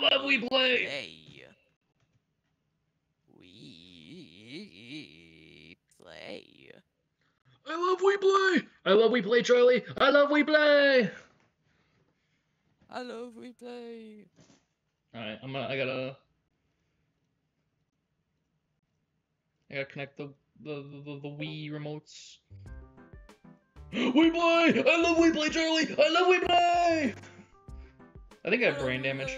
love Wii Play. Play. Wii Play. I love Wii Play. I love Wii Play, Charlie. I love Wii Play. I love Wii Play. All right, I'm gonna. I gotta. I gotta connect the the the, the Wii remotes. Wii Play. I love Wii Play, Charlie. I love Wii Play. I think I have brain damage.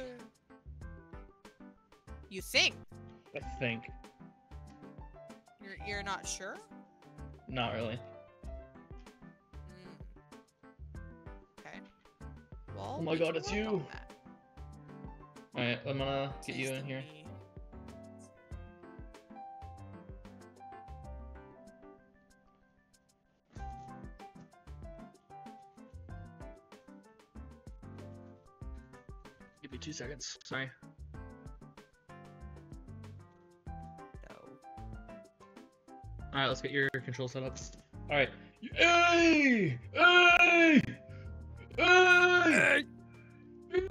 You think? I think. You're you're not sure? Not really. Mm. Okay. Well. Oh my we God, it's you. All right, I'm gonna get you in here. Give me two seconds. Sorry. All right, let's get your control set up. All right. Hey! Hey! Hey! Hey!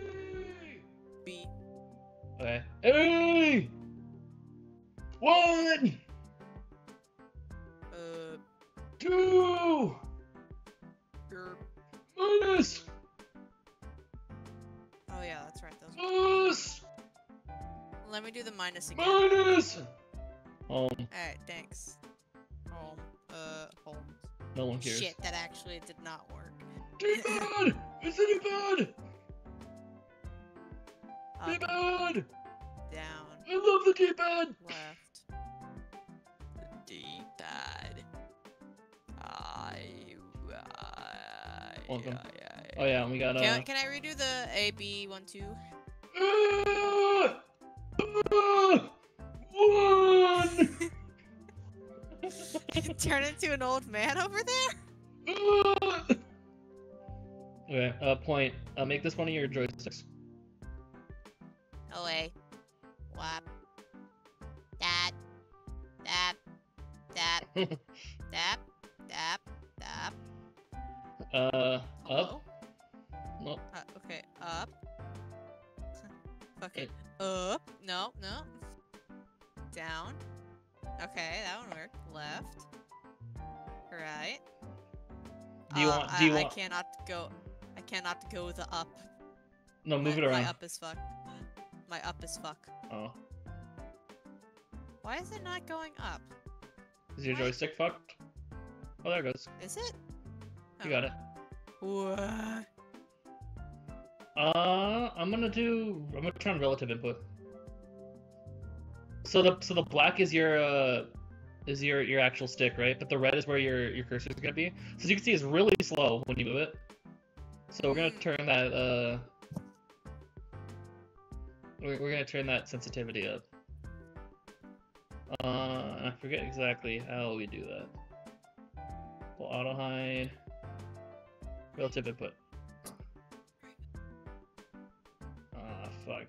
B. Okay. Hey! One, Uh. two, er, minus, Oh yeah, that's right. Those. plus, Let me do the minus again. minus. Home. Alright, thanks. Home. Holmes. No one cares. Shit, that actually did not work. D-pad! It's a D-pad! Up, D-pad! down, I love the D-pad! left. The D-pad. I. I. Welcome. I- I- Oh yeah, we got uh. Can, can I redo the A B one two? Ah! Ah! One! Turn into an old man over there? Okay, uh, point. Uh, make this one of your joysticks. Away. Whap. That. That. That. Go. I cannot go the up. No, move my, it around. My up is fuck. My up is fuck. Oh, Why is it not going up? is your Why- joystick fucked? Oh, there it goes. Is it? You got it. What? Uh, I'm gonna do. I'm gonna turn relative input. So the so the black is your uh is your your actual stick, right? But the red is where your your cursor is gonna be. So as you can see, it's really slow when you move it. So we're gonna turn that uh. We're, we're gonna turn that sensitivity up. Uh, I forget exactly how we do that. We'll auto hide. Relative input. Ah, fuck.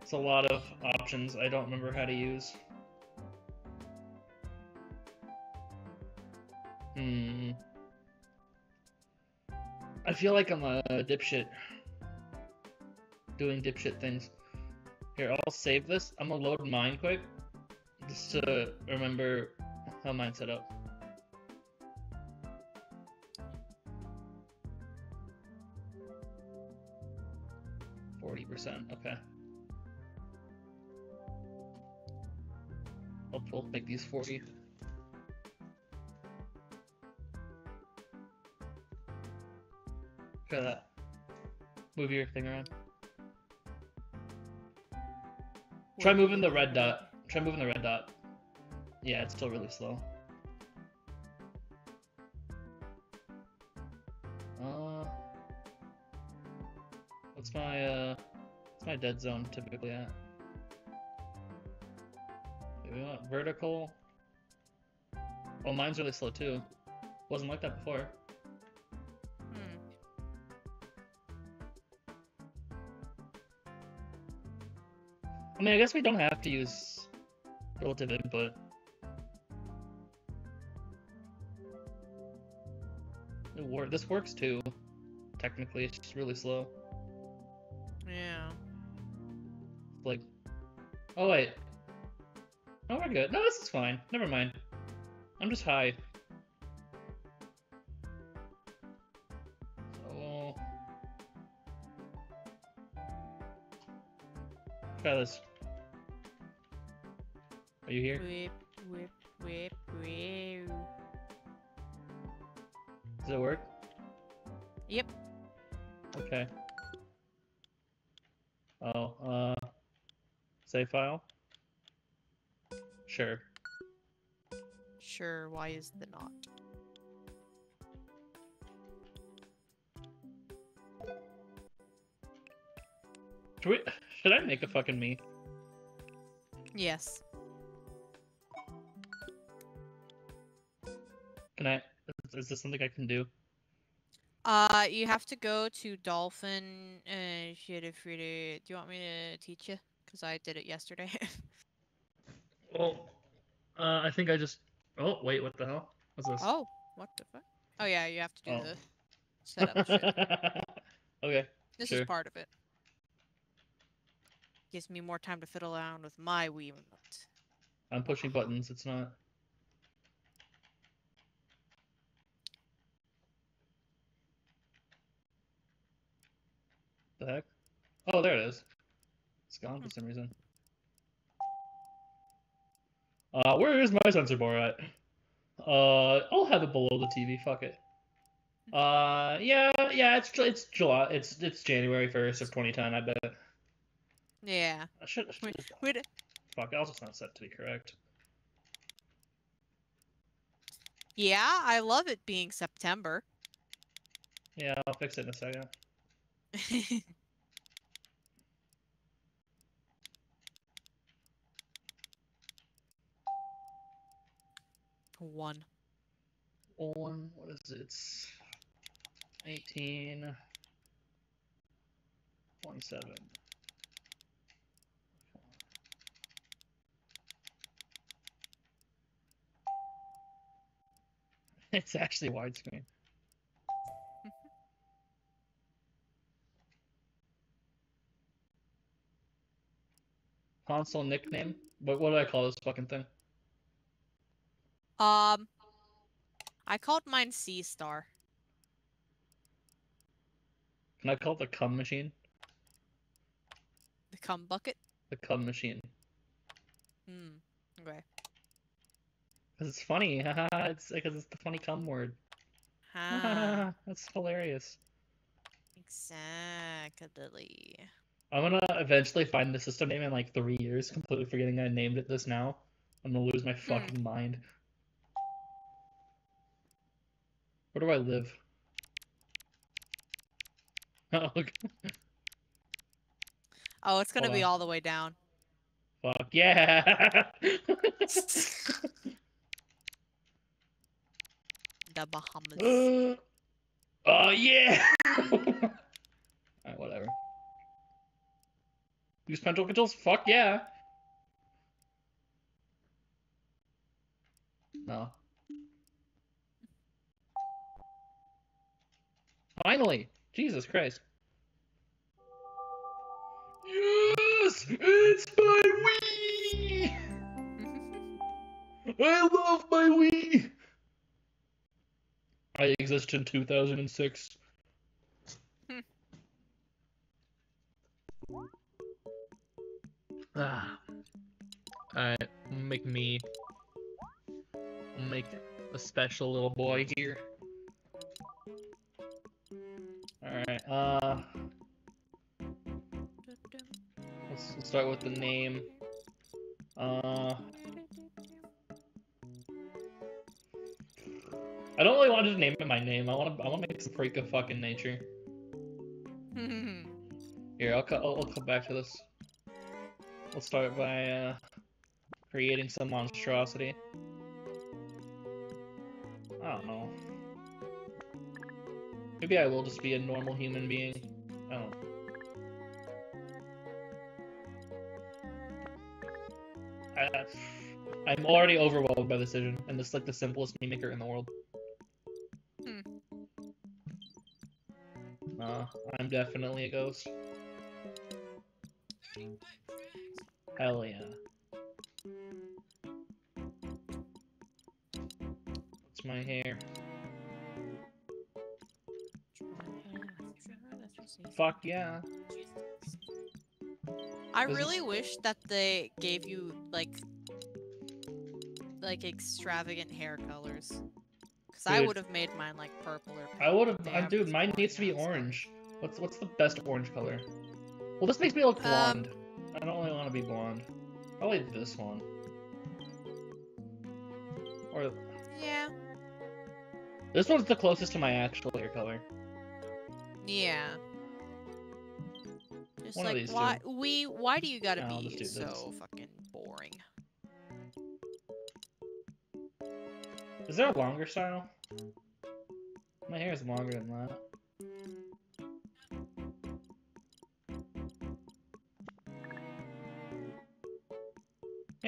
It's a lot of options I don't remember how to use. Hmm. I feel like I'm a dipshit. Doing dipshit things. Here, I'll save this. I'm gonna load mine quick. Just to remember how mine's set up. Forty percent. Okay. I'll, make these forty. Try that. Move your thing around. Try moving the red dot. Try moving the red dot. Yeah, it's still really slow. Uh, what's my uh, what's my dead zone typically at? We want vertical. Oh, mine's really slow too. Wasn't like that before. I mean, I guess we don't have to use relative input. It wor- this works too. Technically, it's just really slow. Yeah. like. Oh wait. Oh, we're good. No, this is fine. Never mind. I'm just high. So. Try this. Are you here? Whip, whip, whip, whip. Does it work? Yep. Okay. Oh, uh, save file? Sure. Sure, why is the not? Should, we, should I make a fucking me? Yes. Can I? Is this something I can do? Uh, you have to go to Dolphin and you do you want me to teach you? Because I did it yesterday. Well, uh, I think I just. Oh wait, what the hell? What's this? oh, what the fuck? Oh yeah, you have to do Oh. the setup shit. okay. This Sure. is part of it. Gives me more time to fiddle around with my Wii remote. I'm pushing buttons. It's not. The heck? Oh, there it is. It's gone for some reason. Uh, where is my sensor bar at? Uh, I'll have it below the TV. Fuck it. Uh, yeah, yeah. It's it's July. It's it's January first of 2010. I bet. Yeah. I should. I should fuck. I'll just not set to be correct. Yeah, I love it being September. Yeah, I'll fix it in a second. One. on what is it? It's 18 27. It's actually widescreen. Console nickname? What what do I call this fucking thing? Um, I called mine C Star. Can I call it the cum machine? The cum bucket. The cum machine. Hmm. Okay. Because it's funny. it's because it's the funny cum word. Ah, That's hilarious. exactly. I'm gonna eventually find the system name in like three years, completely forgetting I named it this now. I'm gonna lose my hmm. fucking mind. Where do I live? Oh, look. Oh, it's gonna Hold be on. all the way down. Fuck yeah! The Bahamas. oh yeah! Alright, whatever. Use pencil controls? Fuck yeah! No. Finally! Jesus Christ. Yes! It's my Wii! I love my Wii! I exist in 2006. Ah. Alright, make me. Make a special little boy here. Alright, uh. Let's, let's start with the name. Uh. I don't really want to just name it my name. I want to. I want to make some freak of fucking nature. Here, I'll, I'll, I'll come back to this. Let's start by uh, creating some monstrosity. I don't know. Maybe I will just be a normal human being. Oh. I, I'm already overwhelmed by the decision, and this is like the simplest meme maker in the world. Hmm. Uh, I'm definitely a ghost. Hell yeah. It's my hair. Fuck yeah. I really wish that they gave you like like extravagant hair colors. Cause I would have made mine like purple or pink. I would have, uh, dude. Mine needs to be orange. What's what's the best orange color? Well, this makes me look Um, blonde. I don't really want to be blonde. Probably this one. Or Yeah. this one's the closest to my actual hair color. Yeah. Just One like these two. why we why do you gotta I'll be do this. so fucking boring? Is there a longer style? My hair is longer than that.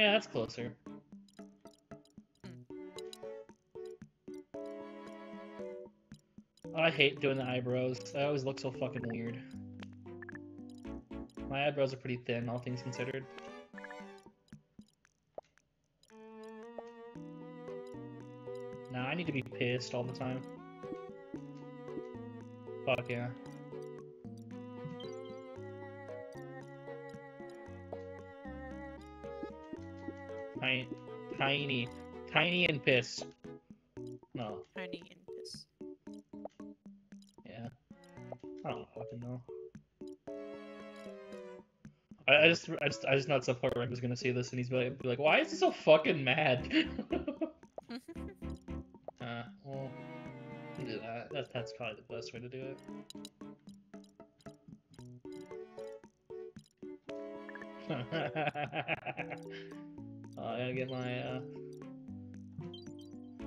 Yeah, that's closer. I hate doing the eyebrows. They always look so fucking weird. My eyebrows are pretty thin, all things considered. Nah, I need to be pissed all the time. Fuck yeah. Tiny, tiny, tiny and piss. No, Tiny and piss. yeah. I don't fucking know. I, I just, I just, I just at some point Rick was gonna see this and he's be like, be like, why is he so fucking mad? uh, well, that. That, that's probably the best way to do it. oh, I gotta get my, uh...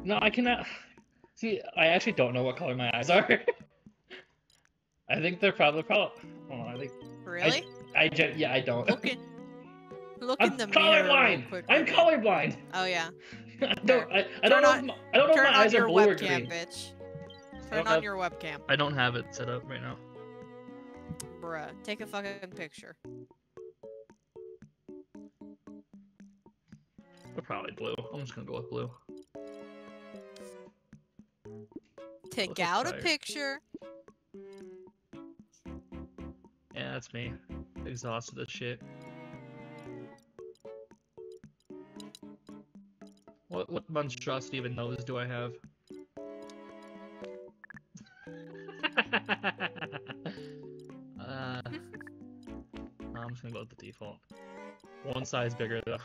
No, I cannot... See, I actually don't know what color my eyes are. I think they're probably, probably... Hold on, I think... Really? I gen- yeah, I don't. Look in Look I'm in the mirror real colorblind! quick. I'm Ruby. colorblind! Oh yeah. I don't, I, I don't know, on- if my, I don't know if Turn my on eyes are your blue or webcam, green. bitch. Turn on have- your webcam. I don't have it set up right now. Bruh. Take a fucking picture. Probably blue. I'm just gonna go with blue. Take Let's out a picture. Yeah, that's me. Exhausted as shit. What what monstrosity of a nose do I have? uh, I'm just gonna go with the default. One size bigger though.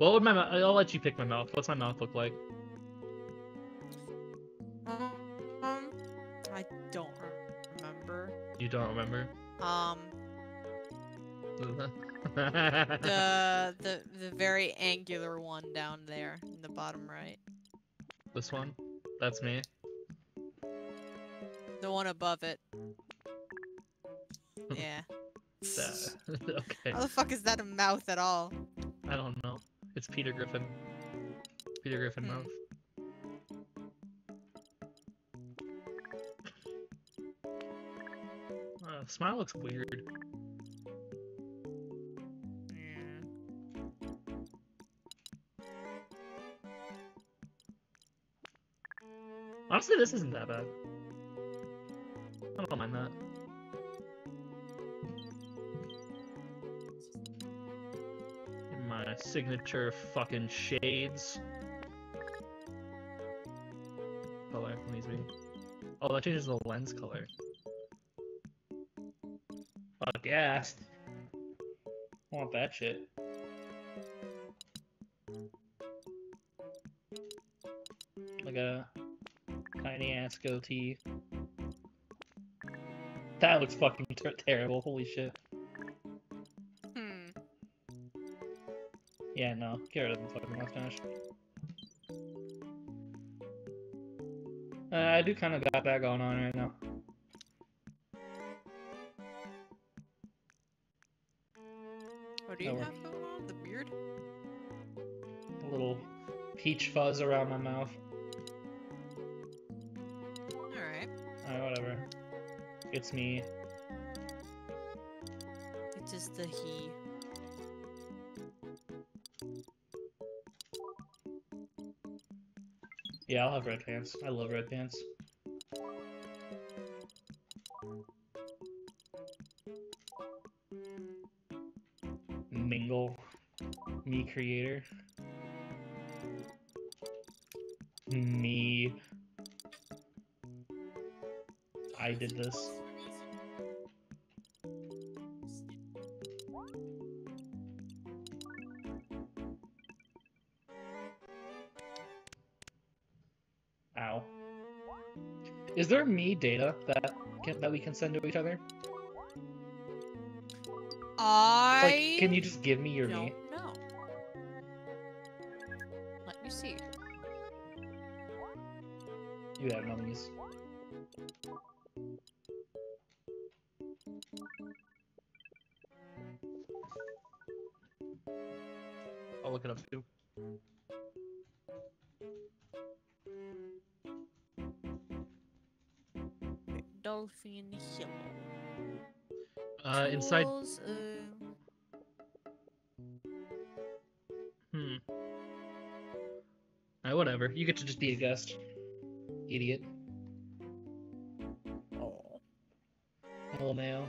What would my mou- I'll let you pick my mouth. What's my mouth look like? Um, I don't remember. You don't remember? Um, the the the very angular one down there in the bottom right. this one? That's me. The one above it. Yeah. Okay. How the fuck is that a mouth at all? I don't know. It's Peter Griffin. Peter Griffin Hmm. mouth. Uh, smile looks weird. Yeah. Honestly, this isn't that bad. Signature fucking shades. Color needs to be. Oh, that changes the lens color. Fuck yeah. I want that shit. Like a tiny ass goatee. That looks fucking ter- terrible. Holy shit. Yeah, no. Get rid of the fucking mustache. Uh, I do kind of got that going on right now. What do you That have going on? The beard? A little peach fuzz around my mouth. Alright. Alright, whatever. It's me. It's just the he? Yeah, I'll have red pants. I love red pants. Mingle. Me creator. Me. I did this. There Mii data that can, that we can send to each other? I Like, can you just give me your don't me? You get to just be a guest. Idiot. oh. Oh no.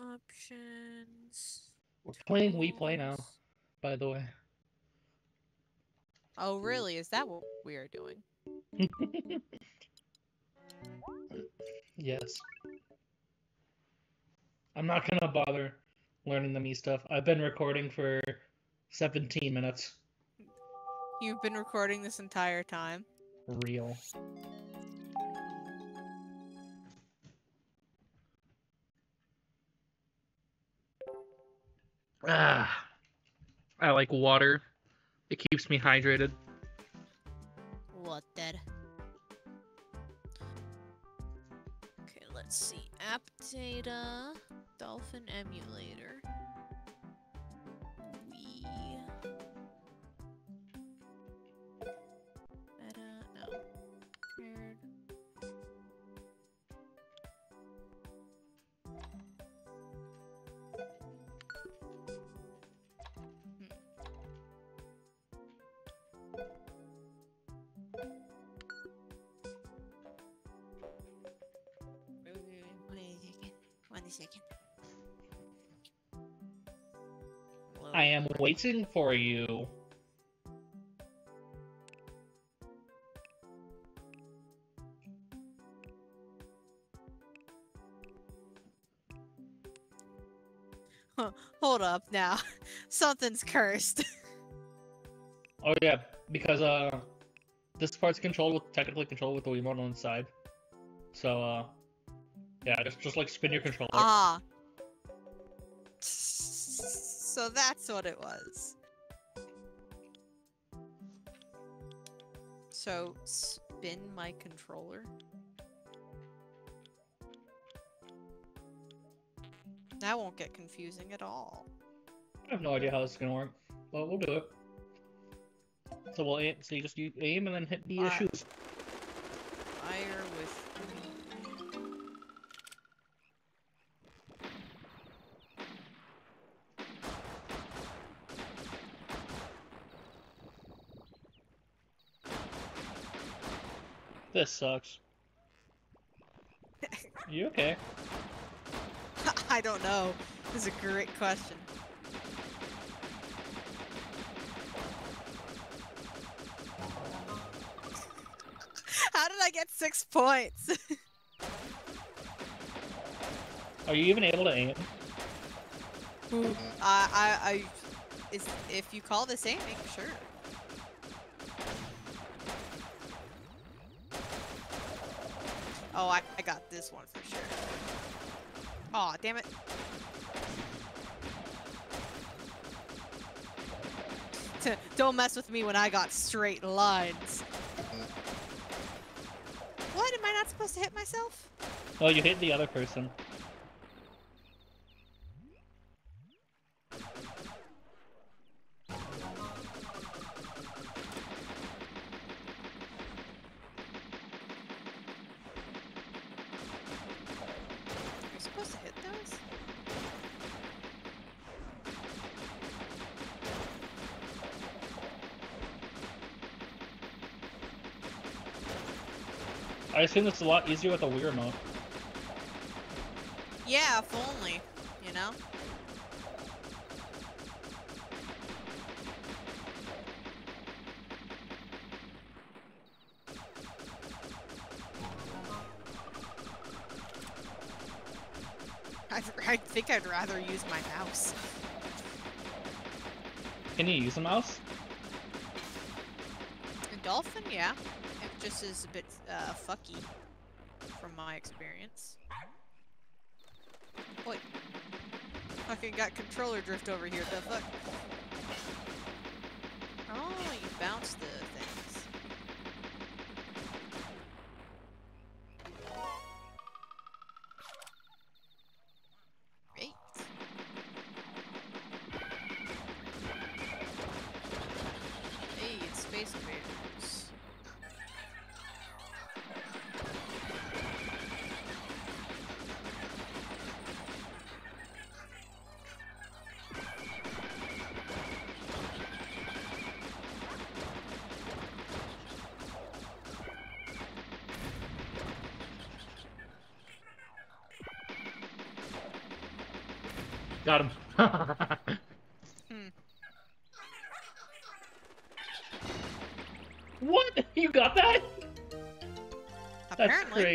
Options. We're playing Wii Play now, by the way. Oh, really? Is that what we are doing? yes. I'm not gonna bother learning the Mii stuff. I've been recording for 17 minutes. You've been recording this entire time. Real. Ah. I like water. It keeps me hydrated. What that? Okay, let's see. App data, Dolphin emulator. We. Second. I am waiting for you. Hold up now. Something's cursed. Oh yeah, because uh, this part's controlled with technically controlled with the Wiimote on the side. So uh, yeah, just just like spin your controller. ah. So that's what it was. So spin my controller. That won't get confusing at all. I have no idea how this is gonna work, but we'll do it. So we'll aim. So you just aim and then hit the uh, shoes. Fire with me. This sucks. you okay? I don't know. This is a great question. How did I get six points? Are you even able to aim? I, I, I, is, if you call this aiming, sure. Oh, I, I got this one for sure. Aw, damn it. Don't mess with me when I got straight lines. What? Am I not supposed to hit myself? Oh, you hit the other person. Assume is a lot easier with a Wii remote. Yeah, if only, you know? I, I think I'd rather use my mouse. Can you use a mouse? A dolphin, yeah. Just is a bit uh, fucky from my experience. Wait. Fucking got controller drift over here, the fuck? Oh, you bounced the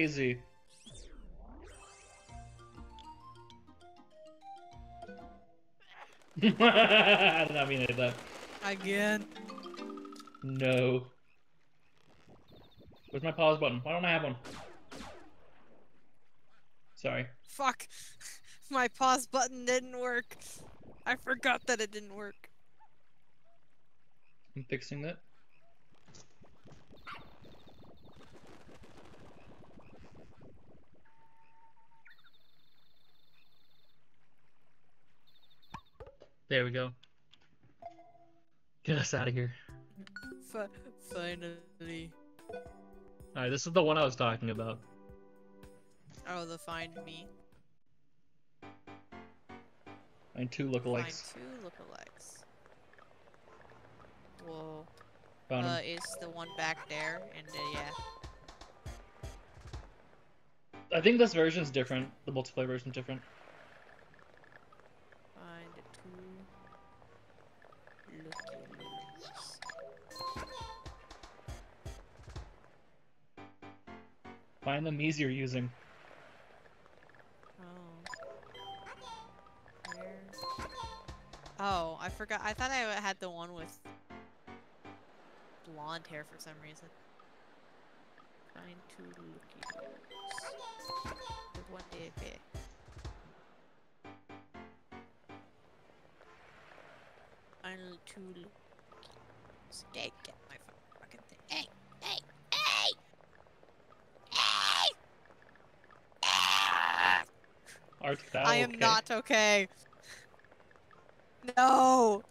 crazy. I did not mean to hit that. Again. No. Where's my pause button? Why don't I have one? Sorry. Fuck. My pause button didn't work. I forgot that it didn't work. I'm fixing that. There we go. Get us out of here. F finally. Alright, this is the one I was talking about. Oh, the Find Mii. Find two lookalikes. Find lookalikes. two lookalikes. Whoa. Found 'em. Uh, is the one back there? And uh, yeah. I think this version's different. The multiplayer version's different. Find the Miis you're using. Oh. Oh, I forgot. I thought I had the one with blonde hair for some reason. Find two lookalikes. There's one day there. Find two lookalikes. Hey, get my fu- fucking thing. Hey, hey, hey! Hey! Ah! Art thou I am okay? not okay. No.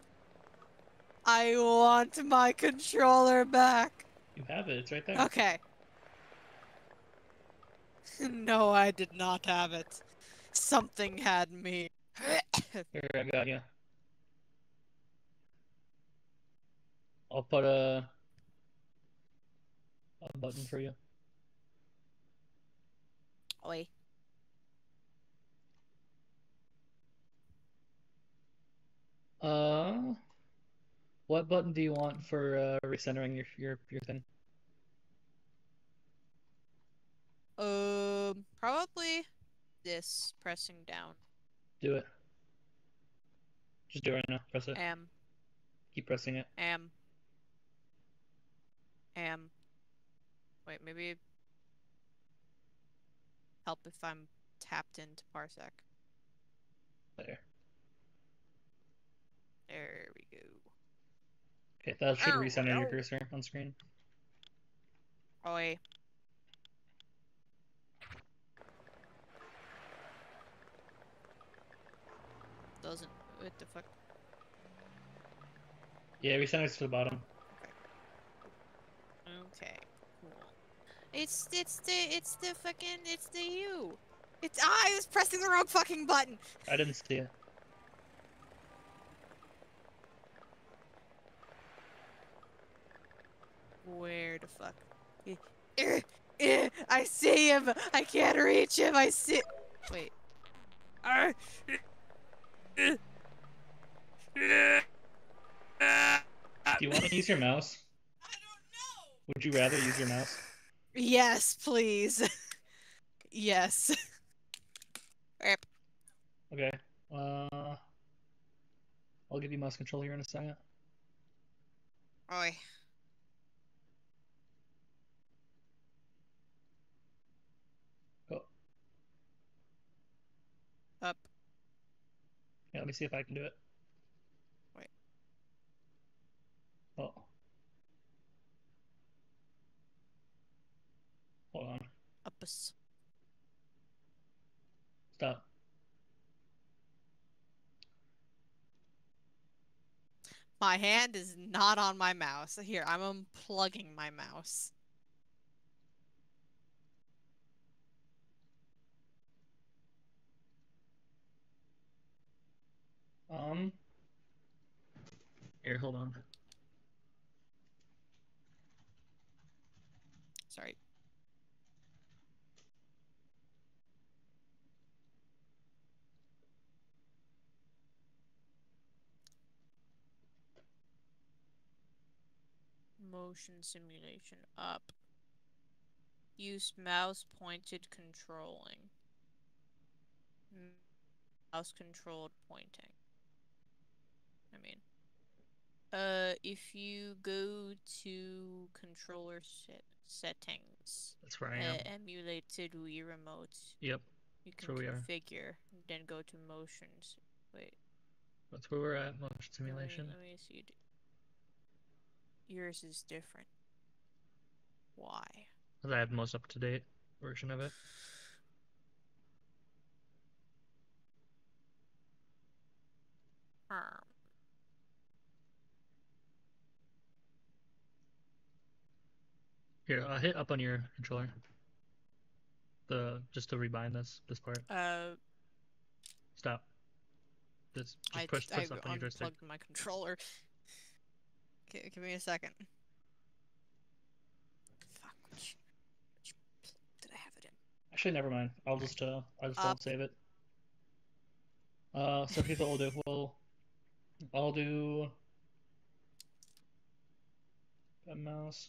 I want my controller back. You have it. It's right there. Okay. no, I did not have it. Something had me. Here, I got you. I'll put a a button for you. Oi. Uh, what button do you want for uh, recentering your your your thing? Um, probably this pressing down. Do it. Just do it right now. Press it. Am, Keep pressing it. am, am. Wait, maybe help if I'm tapped into Parsec. There. There we go. Okay, that should Ow, recenter your cursor on screen. Oi. Doesn't. What the fuck? Yeah, we sent it to the bottom. Okay, cool. It's it's the it's the fucking it's the U. It's ah, I was pressing the wrong fucking button. I didn't see it. Where the fuck? Eh, eh, I see him. I can't reach him. I see. Wait. Do you want to use your mouse? I don't know. Would you rather use your mouse? Yes, please. yes. Okay. Uh, I'll give you mouse control here in a second. Oi. Up. Yeah, let me see if I can do it. Wait. Oh. Hold on. Uppus. Stop. My hand is not on my mouse. Here, I'm unplugging my mouse. Um. Here, hold on. Sorry. Motion simulation up. Use mouse pointed controlling. Mouse controlled pointing. I mean, uh, if you go to controller set settings, That's where I uh, am. emulated Wii remote, Yep, you can where we are. configure, then go to motions. Wait, that's where we're at. Motion let me- simulation. Let me see. Yours is different. Why? Because I have the most up to date version of it. Um, Here, uh, hit up on your controller. The just to rebind this this part. uh, Stop. Just, just I, push I push up on your joystick. unplugged my controller. Gi- give me a second. Fuck, which, which did I have it in? Actually, never mind. I'll just uh, I'll just don't save it. Uh, so people will do. Well, I'll do. A mouse.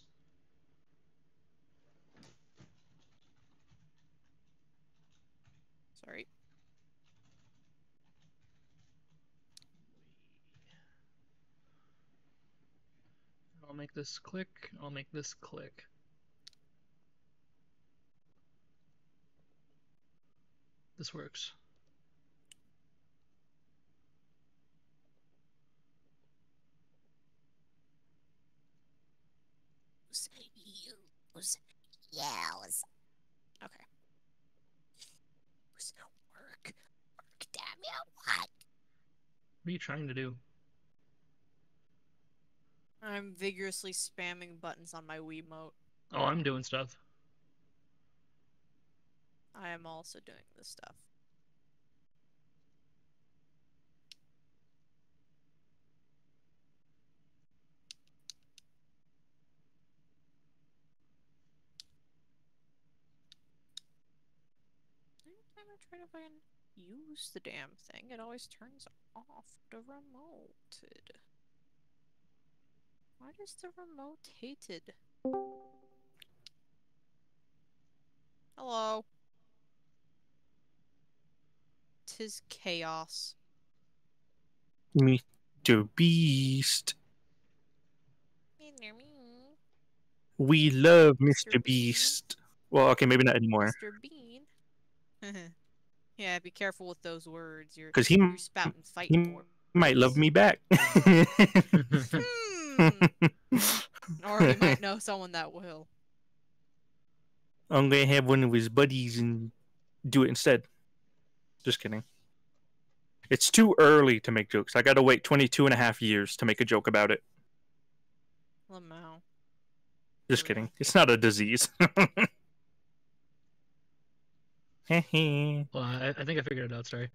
Sorry. I'll make this click. I'll make this click. This works. Use, use, yells. Okay. Use, work, work, damn it, what? What are you trying to do? I'm vigorously spamming buttons on my Wiimote. Oh, I'm doing stuff. I am also doing this stuff. Anytime I try to fucking use the damn thing, it always turns off the remote. Why does the remote hated? Hello. Tis chaos. Mr. Beast. Near me. We love Mr. Mr. Beast. Well, okay, maybe not anymore. Mr. Bean. yeah, be careful with those words. You're 'Cause he you're spouting fight he words. Might love me back. Hmm. or we might know someone that will. I'm gonna have one of his buddies and do it instead. Just kidding. It's too early to make jokes. I gotta wait 22 and a half years to make a joke about it. Lamau. Just kidding. It's not a disease. Heh Well, I, I think I figured it out. Sorry.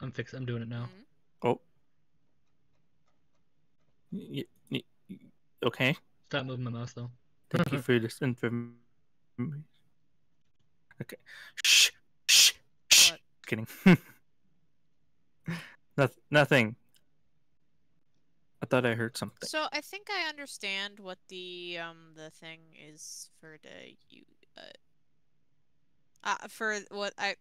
I'm fix. I'm doing it now. Mhm. oh. Y- y- y- okay. Stop moving my mouse though. Thank you for this information. Okay. Shh. Shh. Shh. What? Kidding. Noth- nothing. I thought I heard something. So I think I understand what the um the thing is for the you uh, uh for what I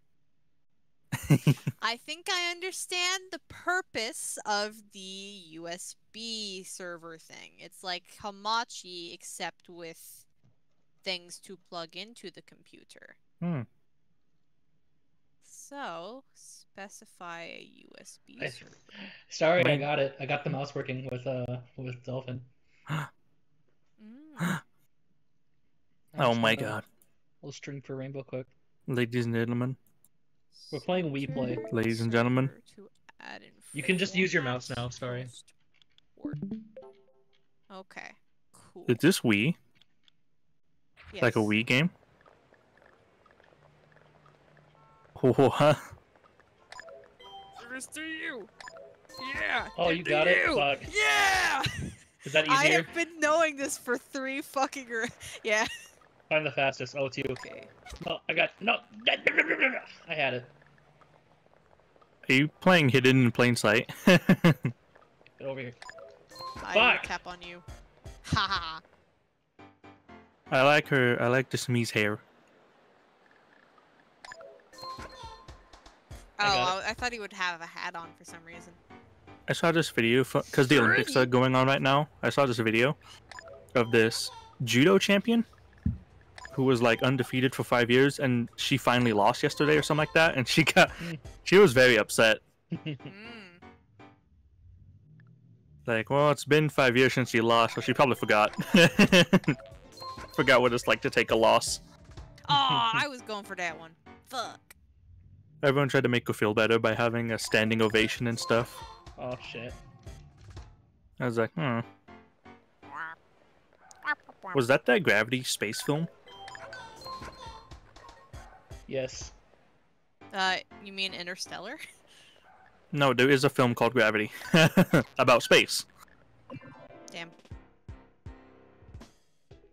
I think I understand the purpose of the USB server thing. It's like Hamachi except with things to plug into the computer. Hmm. So specify a USB I- server. Sorry, I got it. I got the mouse working with uh with Dolphin. Mm. Oh my god. We'll string for Rainbow quick. Ladies and gentlemen. We're playing Wii Play. Ladies and gentlemen. server to add in You can just use your mouse now, sorry. Okay. Cool. Is this Wii? Like a Yes. Wii game? What? Service to you. Yeah. Oh, you got it? you. Fuck. Yeah. Is that easier? I have been knowing this for three fucking. r- Yeah. Find the fastest. Oh, it's you. Okay. No, I got no. I had it. Are you playing hidden in plain sight? Get over here. I Fuck. will tap on you. Ha ha. I like her. I like this Mii's hair. Oh, I I, I thought he would have a hat on for some reason. I saw this video because the Olympics are going on right now. I saw this video of this judo champion who was like undefeated for five years, and she finally lost yesterday or something like that, and she got Hmm. she was very upset. Mm. Like, well, it's been five years since she lost, so she probably forgot. forgot what it's like to take a loss. Oh, I was going for that one. Fuck. Everyone tried to make her feel better by having a standing ovation and stuff. oh shit. I was like, hmm. Was that that Gravity space film? Yes. Uh, you mean Interstellar? No, there is a film called Gravity about space. Damn.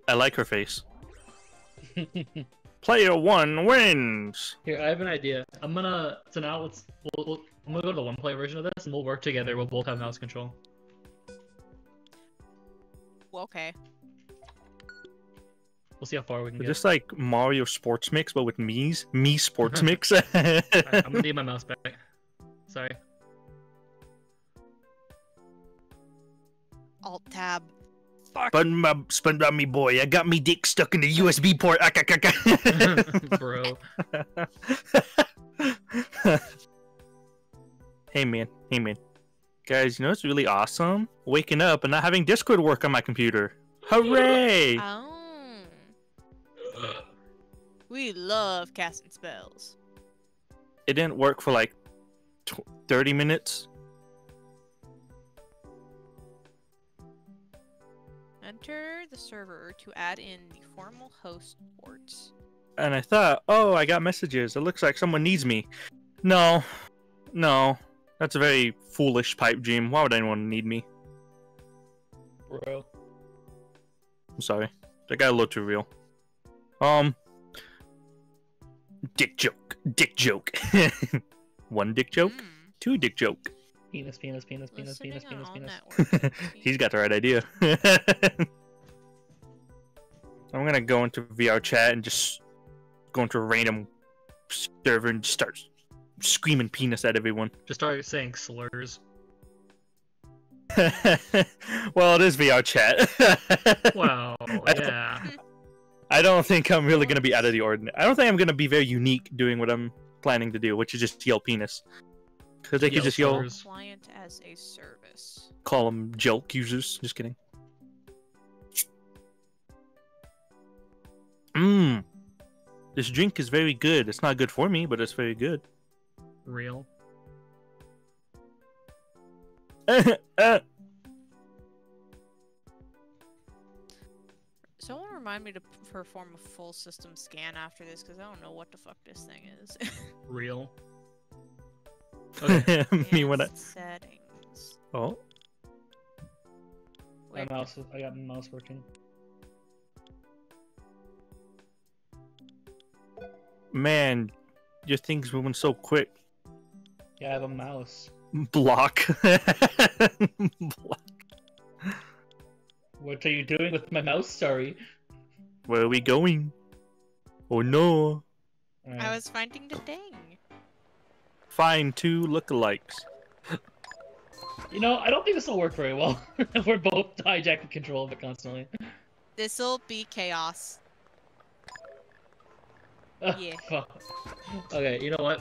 I like her face. Player one wins. Here, I have an idea. I'm gonna. So now let's. We'll, we'll, I'm gonna go to the one player version of this, and we'll work together. We'll both have mouse control. Well, okay. We'll see how far we can get. Just like Mario Sports Mix, but with Mii's. Me Sports Mix. Alright, I'm gonna need my mouse back. Sorry. Alt tab. Spun my spun by me boy. I got me dick stuck in the USB port. Ah. Bro. hey man, hey man. Guys, you know it's really awesome? Waking up and not having Discord work on my computer. Hooray! Oh. We love casting spells. It didn't work for like tw- 30 minutes. Enter the server to add in the formal host ports. And I thought, oh, I got messages. It looks like someone needs me. No, no. That's a very foolish pipe dream. Why would anyone need me? Bro. I'm sorry. That got a little too real. Um. Dick joke. Dick joke. One dick joke. Mm. Two dick joke. Penis, penis, penis, penis, Listening penis, on penis, penis. He's got the right idea. I'm gonna go into VRChat and just go into a random server and just start screaming penis at everyone. Just start saying slurs. well, it is VRChat. Wow. I don't- Yeah. I don't think I'm really gonna be out of the ordinary. I don't think I'm gonna be very unique doing what I'm planning to do, which is just yell penis. Because they could Yell just yell. Client as a service. call them joke users. Just kidding. Mmm. This drink is very good. It's not good for me, but it's very good. Real. Someone remind me to perform a full system scan after this because I don't know what the fuck this thing is. Real. Okay. Me when I. Settings. Oh, My Wait, mouse. I got my mouse working. Man, your thing's moving so quick. Yeah, I have a mouse. Block. Block. What are you doing with my mouse? Sorry. Where are we going? Oh no. I was finding the thing. Find two lookalikes. You know, I don't think this will work very well. We're both hijacking control of it constantly. This'll be chaos. Ugh, Yeah. fuck. Okay, you know what?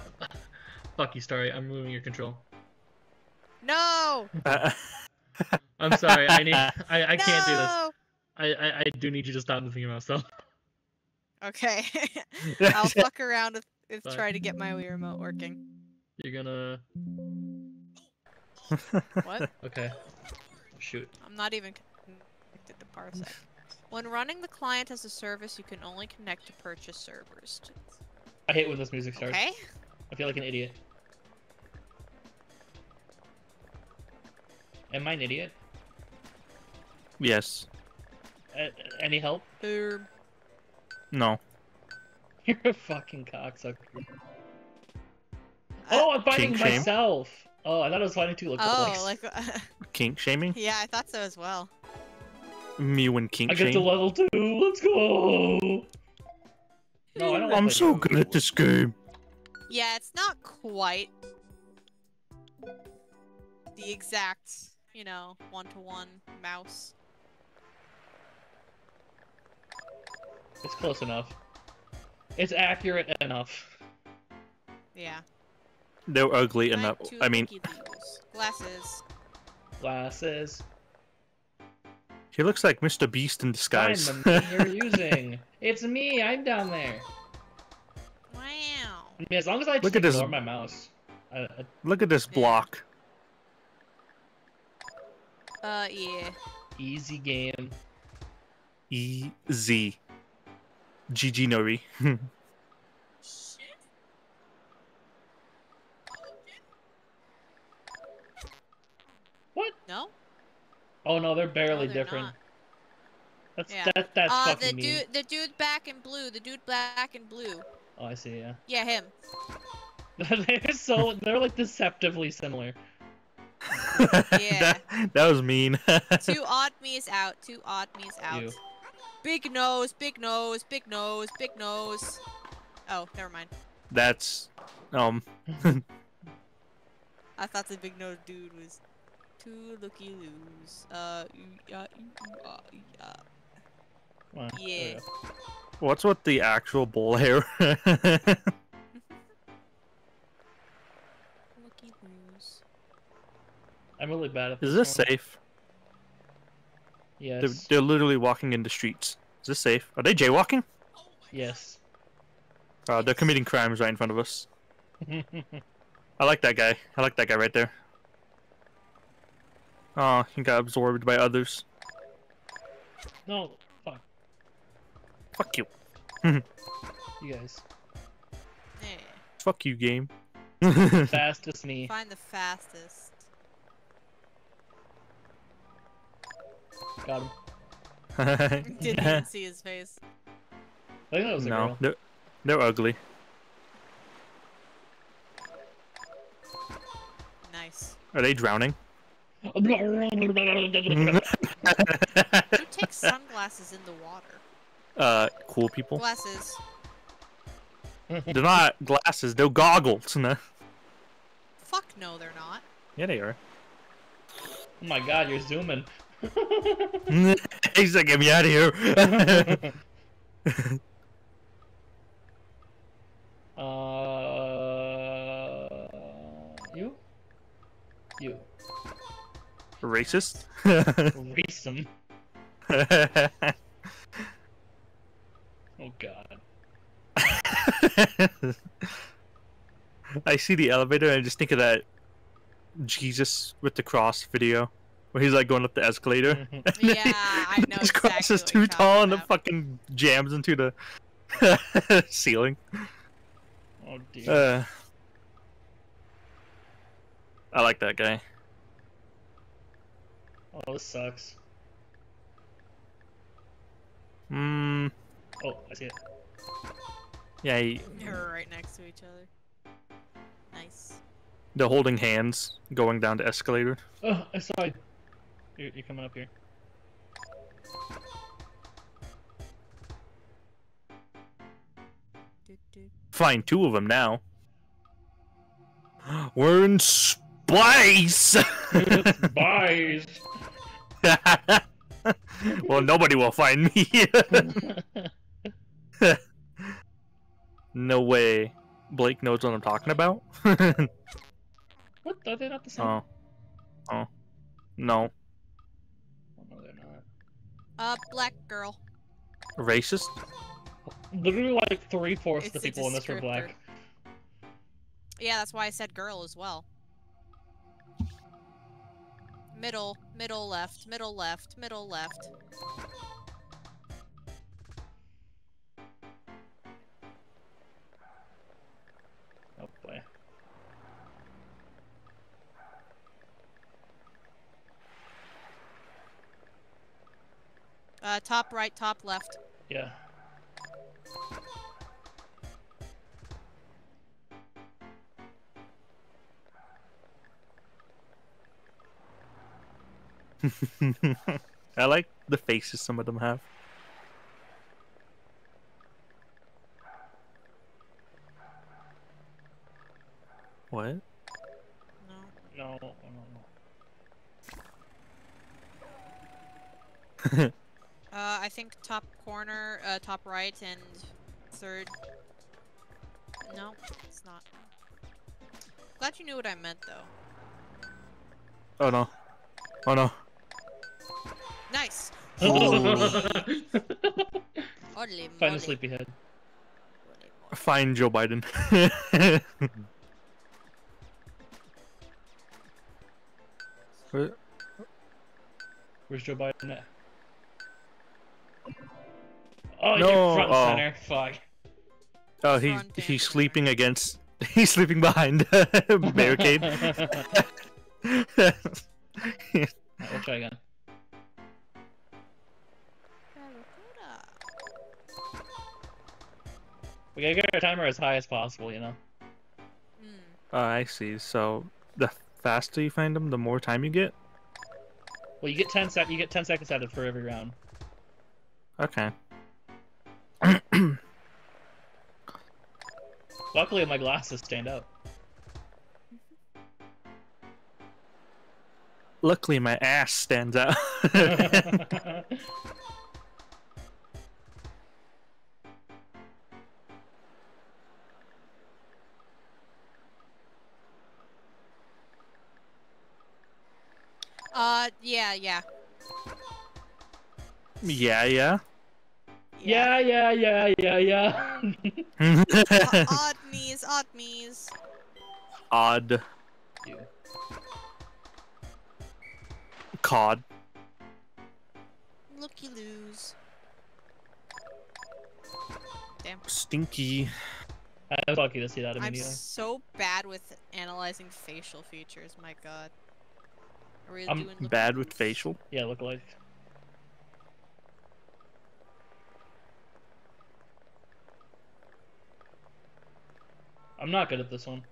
Fuck you, Starry. I'm removing your control. No! I'm sorry. I need. I, I can't do this. I, I I do need you to stop moving your mouse though. Okay. I'll fuck around with, with Fine. try to get my Wii remote working. You're gonna. What? Okay. Shoot. I'm not even connected to Parsec. When running the client as a service, you can only connect to purchase servers. I hate when this music starts. Okay? I feel like an idiot. Am I an idiot? yes. Uh, any help? Boom. No. You're a fucking cocksucker. Oh, I'm fighting Kink shame? myself. Oh, I thought I was fighting two lookalikes. Oh, like Kink shaming? yeah, I thought so as well. Me when King. I get to level two. Let's go. No, I don't. I'm so good at this game. Yeah, it's not quite the exact, you know, one-to-one mouse. It's close enough. It's accurate enough. Yeah. They're ugly Time enough. I mean, glasses. Glasses. He looks like MrBeast in disguise. Find disguise. the Mii you're using. It's me. I'm down there. Wow. I mean, as long as I just Look at this- my mouse. I, I, Look at this Yeah. block. Uh, yeah. easy game. Easy. GG Nori. What? No? Oh no, they're barely they're different. not. That's Yeah. that. That's uh, fucking the mean. dude, the dude back in blue, the dude black and blue. Oh, I see. Yeah. Yeah, him. they're so. They're like deceptively similar. Yeah. that, that was mean. Two odd Miis out. Two odd Miis out. Ew. Big nose, big nose, big nose, big nose. Oh, never mind. That's um I thought the big nose dude was too looky loos. Uh, ooh, yeah, ah, ah. We Yeah. what's with the actual bull hair? looky loos. I'm really bad at this. Is this one. safe? Yes. They're, they're literally walking in the streets. Is this safe? Are they jaywalking? Yes. Uh, they're committing crimes right in front of us. I like that guy. I like that guy right there. Oh, he got absorbed by others. no. Fuck. Fuck you. You guys. Yeah. Fuck you, game. Fastest Mii. Find the fastest. Got him. Didn't even see his face. I think that was a no, girl. they're, they're ugly. Nice. Are they drowning? Who takes sunglasses in the water? uh, cool people. Glasses. They're not glasses. They're goggles. No. Fuck no, they're not. Yeah, they are. oh my god, you're zooming. He's like, get me out of here. uh, you? You. Racist. Race him. Oh god. I see the elevator and I just think of that Jesus with the cross video. where he's like going up the escalator. Yeah, I know His cross exactly is too tall and talking it fucking jams into the ceiling. oh dear. Uh, I like that guy. Oh, this sucks. Mm, Oh, I see it. yeah, he, They're right next to each other. Nice. they're holding hands going down the escalator. Oh, I saw it. You're, you're coming up here. Doot, doot. Find two of them now. We're in space. Bye. well, nobody will find me. no way. Blake knows what I'm talking about. oh, what? Are they not the same? oh, no, Oh, no, they're not. Uh, black girl. racist. Literally, like three fourths of the people in this were black. Yeah, that's why I said girl as well. Middle, middle left, middle left, middle left. Oh boy. Uh, top right, top left. Yeah. I like the faces some of them have. What? No. No, no, no. Uh, I think top corner, uh, top right, and third. No, it's not. Glad you knew what I meant, though. Oh no. Oh no. Nice. no. Holy Find the moly. sleepyhead. Holy. Find Joe Biden. What? Where's Joe Biden at? Oh, No, you're front and oh. center. Fuck. oh, he Front and he's center. sleeping against. He's sleeping behind barricade. Alright, we'll try again. We gotta get our timer as high as possible, you know? Hmm. oh, I see. So the faster you find them, the more time you get. Well, you get 10 sec. You get 10 seconds added for every round. Okay. Luckily, my glasses stand up. Luckily, my ass stands out. Uh, yeah, yeah. yeah, yeah. yeah, yeah, yeah, yeah, yeah. O- odd Miis, odd Miis. Odd You. cod. Looky loos. Damn. Stinky. I was lucky to see that I'm so bad with analyzing facial features, my god. Are we I'm doing Bad with facial. Yeah, look like. I'm not good at this one.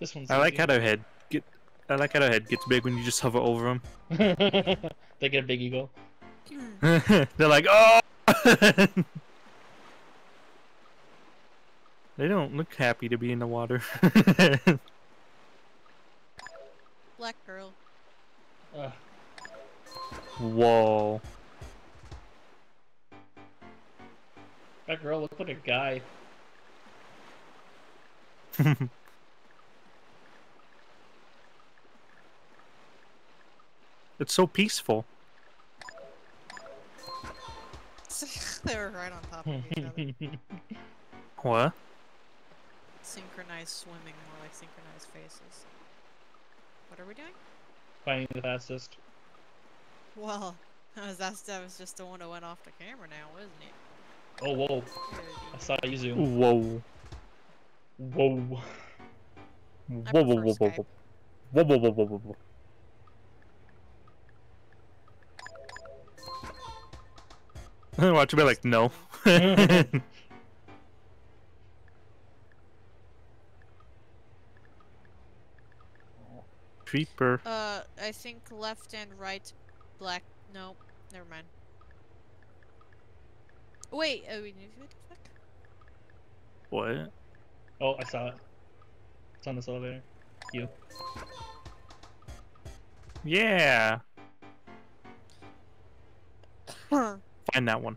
This one's. I like easy. how their head get. I like how their head gets big when you just hover over them. they get a big ego. They're like, oh. they don't look happy to be in the water. Black girl. Ugh. Whoa. That girl looked like a guy. It's so peaceful. they were right on top of each other. What? Synchronized swimming, more like synchronized faces. What are we doing? Finding the fastest. Well, that's that was just the one that went off the camera now, wasn't it? Oh, whoa. I saw you zoom. Whoa. Whoa. Whoa, whoa, prefer whoa, whoa, Skype. whoa. Whoa, whoa, whoa, whoa, whoa, Watch me like, no. Creeper. Uh, I think left and right, black. No, never mind. Wait, uh, we- what the fuck? What? Oh, I saw it. It's on this elevator. You. Yeah. Find that one.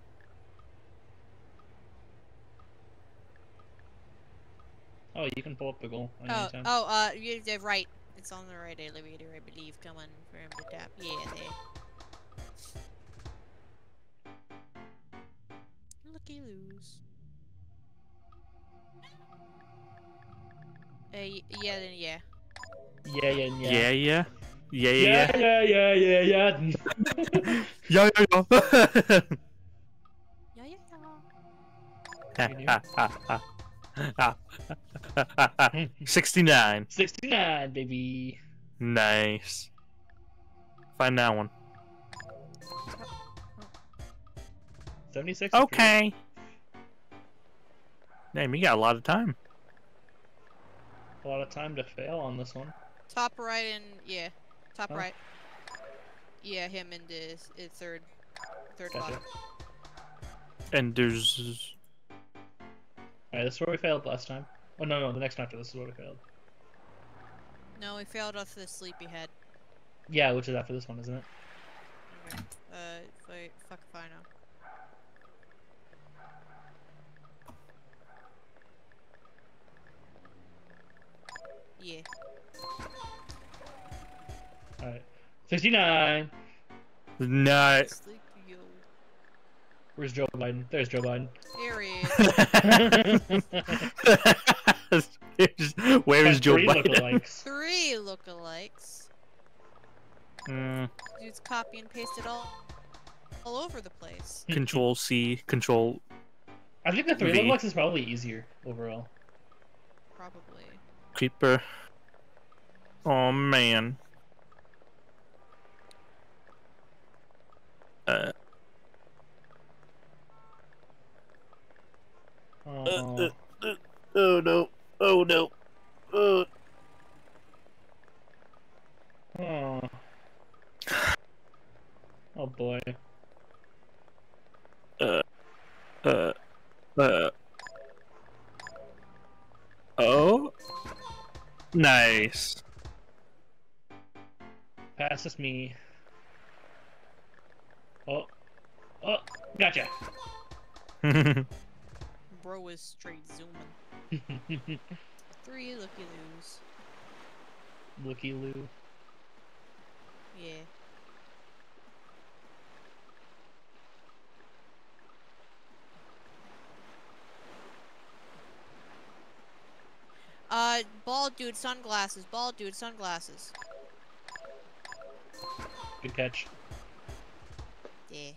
Oh, you can pull up the goal on Oh, any time. oh, uh, you, the right. It's on the right elevator, I believe. Come on, from the top. Yeah, there. Looky loose. Uh, yeah, then yeah. Yeah, yeah, yeah. Yeah, yeah. Yeah, Yeah, yeah, yeah, yeah, yeah, yeah. yeah. Yeah, yeah, Yeah, yeah, yeah. 69. 69, baby. Nice. Find that one. 76? Okay. Damn, you got a lot of time. A lot of time to fail on this one. Top right and yeah, top Huh? right. Yeah, him and the s- uh, third, third Gotcha. bottom. And there's. Alright, this is where we failed last time. Oh, no, no, the next time after this is where we failed. No, we failed off the sleepyhead. Yeah, which is after this one, isn't it? Okay. Uh, wait, fuck if I know. Yeah. Alright. 69! No. Sleepy old. Where's Joe Biden? There's Joe Biden. There he is. Here's- Where is Got Joe three Biden? lookalikes. Three lookalikes. Mm, Dude's copy and pasted all, all over the place. control C, control. I think the three V. lookalikes is probably easier overall. Probably. Creeper. Oh man. Uh, Oh, oh no. Oh no. Uh, oh. oh boy. uh, uh, uh. Oh. Nice. Pass is me. Oh. Oh, gotcha. Bro is straight zooming. Three looky loos. Looky Loo. Yeah. Uh, bald dude, sunglasses. Bald dude, sunglasses. Good catch. Yeah.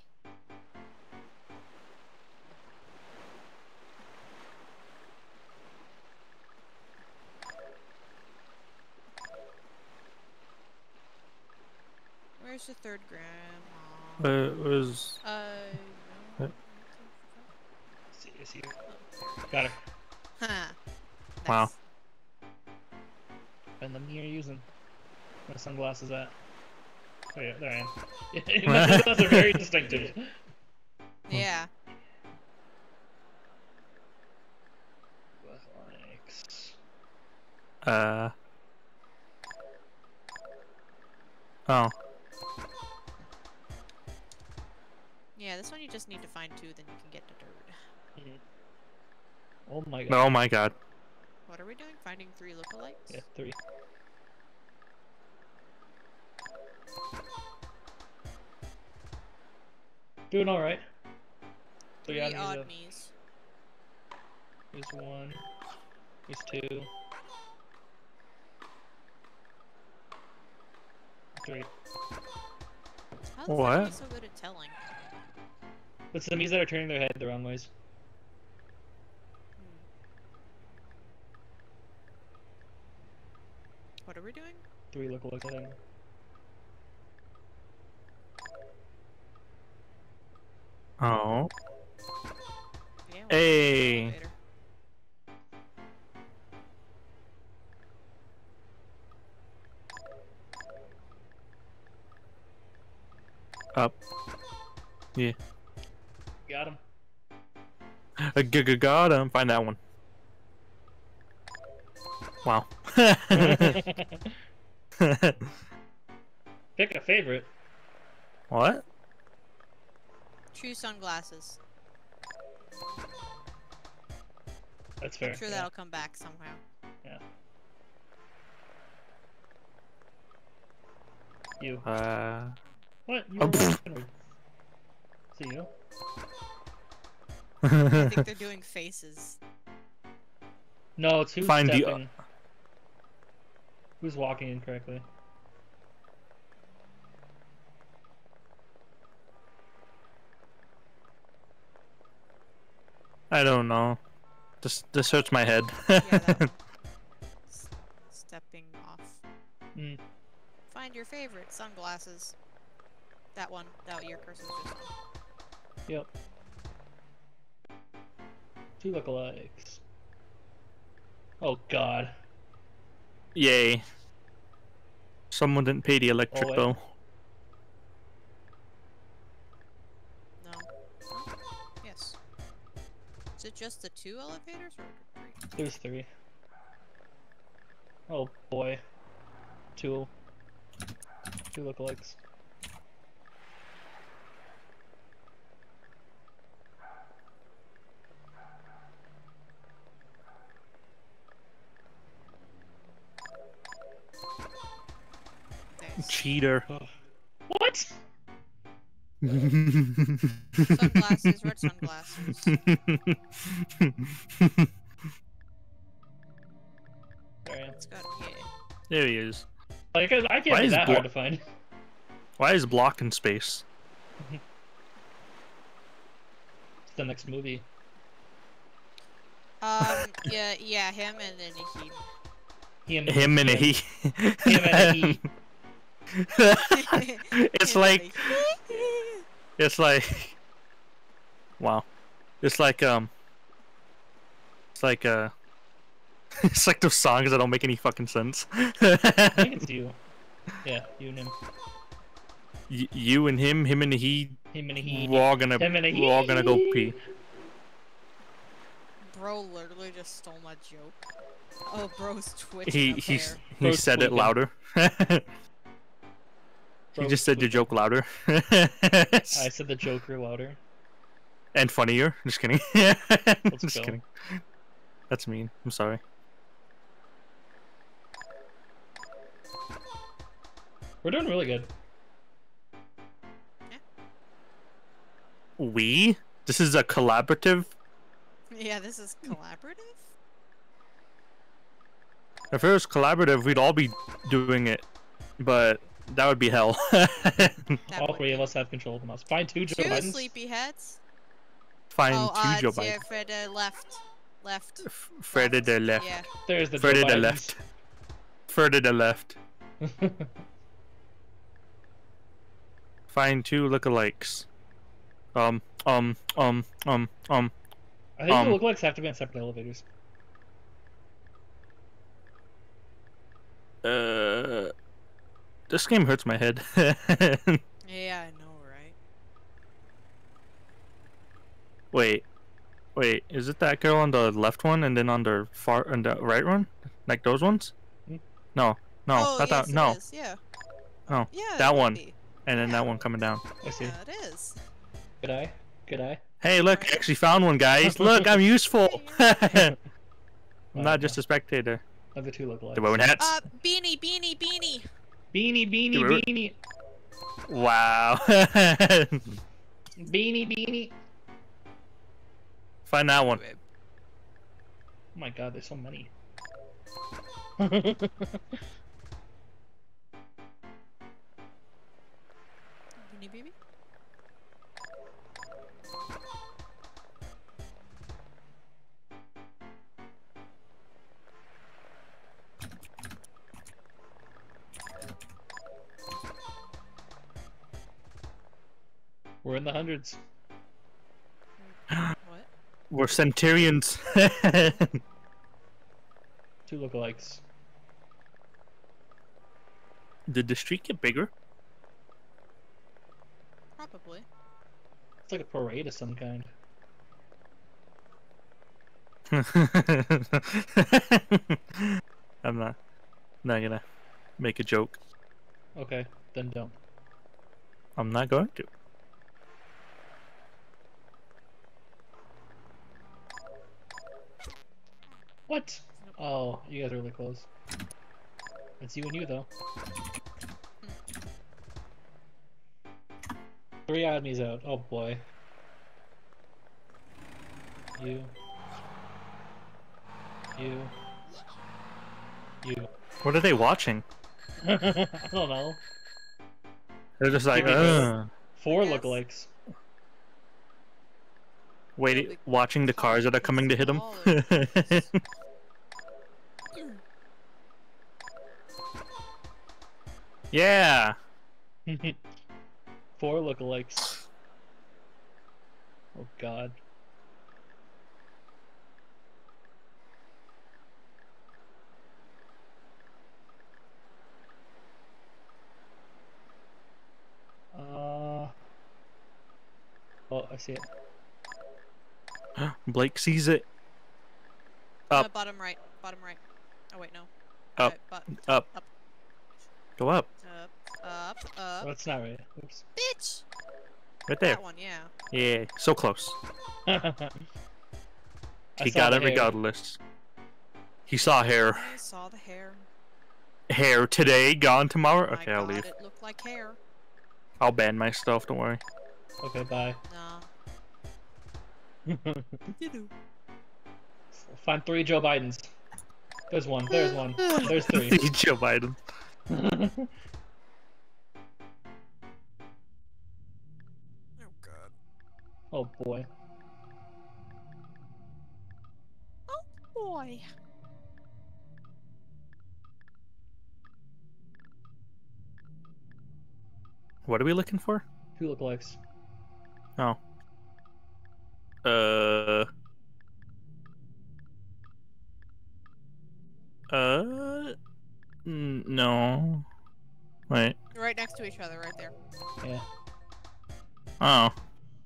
Where's the third grandma? Uh, was Uh, Uh. no. See, is here. Got her. Huh. Wow. And the Mii are using. My sunglasses at. Oh yeah, there I am. Yeah, my sunglasses are very distinctive. Yeah. Lookalikes. uh. Oh. Yeah, this one you just need to find two, then you can get the third. Oh my god. Oh my god. What are we doing? Finding three lookalikes? Yeah, three. Doing alright. Three Three odd odd Miis. Miis. Here's one. Here's two. Three. How the fuck are What? you so good at telling? It's the Miis that are turning their head the wrong ways. Hmm. What are we doing? Three lookalikes, I Oh. Yeah, we're Hey. in Yeah. Got him. A g- g- got him. Find that one. Wow. Pick a favorite. what? True sunglasses. That's fair. I'm sure yeah. that'll come back somehow. Yeah. You. Uh. What? You Oh, were See you. I think they're doing faces. No, it's who's Find the- stepping. Who's walking incorrectly? I don't know. This this hurts my head. Yeah, that one. S- stepping off. Mm. Find your favorite sunglasses. That one. That your cursor's just on. Yep. Two lookalikes. Oh god. Yay. Someone didn't pay the electric Oh, wait. bill. It just the two elevators or three? There's three. Oh boy. Two. Two lookalikes. Thanks. Cheater. What? Sunglasses, red sunglasses. There I am. It's got yeah. there he is. Like, I I can't Why be is that hard to find. Why is blocking space? It's the next movie. Um. Yeah. Yeah. Him and then he. Him, Him and a he. Him and a he. it's like and it's like wow. It's like um it's like uh it's like those songs that don't make any fucking sense. I think it's you. Yeah, you and him. Y- you and him, him and he, Him and he. we're all gonna Him and a we're all gonna go pee. Bro literally just stole my joke. Oh, bro's twitching He up he he Bro's said it louder. He Bro's just said the tweaking. joke louder. I said the Joker louder. and funnier. Just kidding. just go. kidding. That's mean. I'm sorry. We're doing really good. We? This is a collaborative. Yeah, this is collaborative. If it was collaborative, we'd all be doing it, but that would be hell. All three of us have control of the mouse. Find two Joe Two Bidens. sleepyheads. Find oh, two uh, Joe yeah, Biden. for the left, left. F- Further to the left. Yeah. There's the Further Joe the Bidens. left. Further the left. Find two lookalikes. Um, um, um, um, um. I think Um, the lookalikes have to be on separate elevators. Uh, this game hurts my head. Yeah, I know, right? wait, wait, is it that girl on the left one and then on the far on the right one, like those ones? Hmm. No, no, oh, I thought yes, it no, is, Yeah. Oh, Yeah. that one. be. and then that one coming down. I see. Yeah, it is. Good eye. Good eye. Hey, look, I actually found one, guys. Look, I'm useful. I'm not just a spectator. Another two lookalikes. The wearing hats. Uh, beanie, beanie, beanie. Beanie, beanie, beanie. Wow. Beanie, beanie. Find that one. Babe. Oh my god, there's so many. We're in the hundreds. What? We're centurions. Two lookalikes. Did the street get bigger? Probably. It's like a parade of some kind. I'm not not gonna make a joke. Okay, then don't. I'm not going to. What? Oh, you guys are really close. It's you and you though. Three enemies out. Oh boy. You. You. You. What are they watching? I don't know. They're just like, Give me this. Ugh. Four Yes. lookalikes. Waiting, watching the cars that are coming to hit them. Ballers. yeah. Four lookalikes. Oh god. Uh. Oh, I see it. Blake sees it. Uh, Up. bottom right. Bottom right. Oh wait, no. Up. Right, Up. Up. Go up. up, up, Oh, up. that's not right. Oops. Bitch! Right there. That one, yeah. Yeah. So close. He got it hair. regardless. He saw hair. I saw the hair. Hair today, gone tomorrow. My Okay, I'll leave. It looked like hair. I'll ban myself. Don't worry. Okay, bye. Nah. You know. Find three Joe Bidens. There's one. There's one. There's three. Joe Biden. Oh god. oh boy. Oh boy. What are we looking for? Two lookalikes. Oh. Uh. Uh. n- No. Wait. Right next to each other, right there. Yeah. Oh.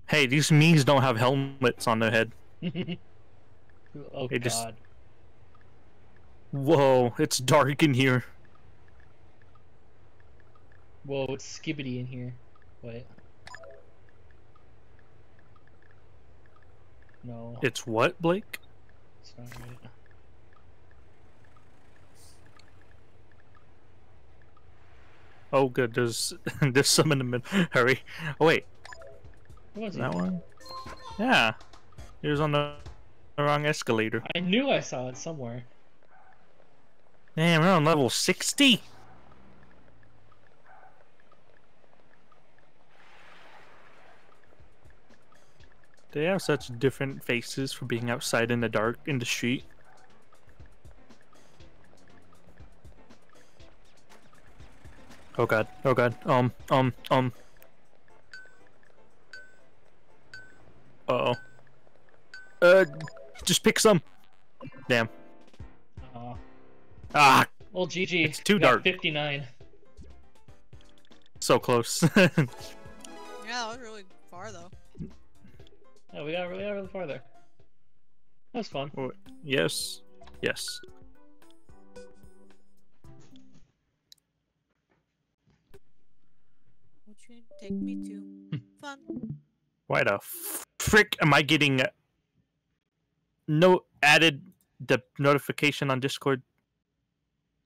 Hey, these Miis don't have helmets on their head. oh They just- god. Whoa, it's dark in here. Whoa, it's skibidi in here. Wait. No, It's what, Blake? it's not right. Oh, good. There's there's some in the middle. Hurry. Oh wait, What was that it? one. Yeah, it was on the, the wrong escalator. I knew I saw it somewhere. Damn, we're on level sixty. They have such different faces for being outside in the dark in the street. Oh god, oh god, um, um, um. Uh oh. Uh, just pick some. Damn. Aw. Ah, Well, GG. It's too dark. 59. so close. Yeah, that was really far though. Oh, we got really, got really far there. That was fun. yes, yes. Would you take me to hmm. fun? Why the frick am I getting no added the notification on Discord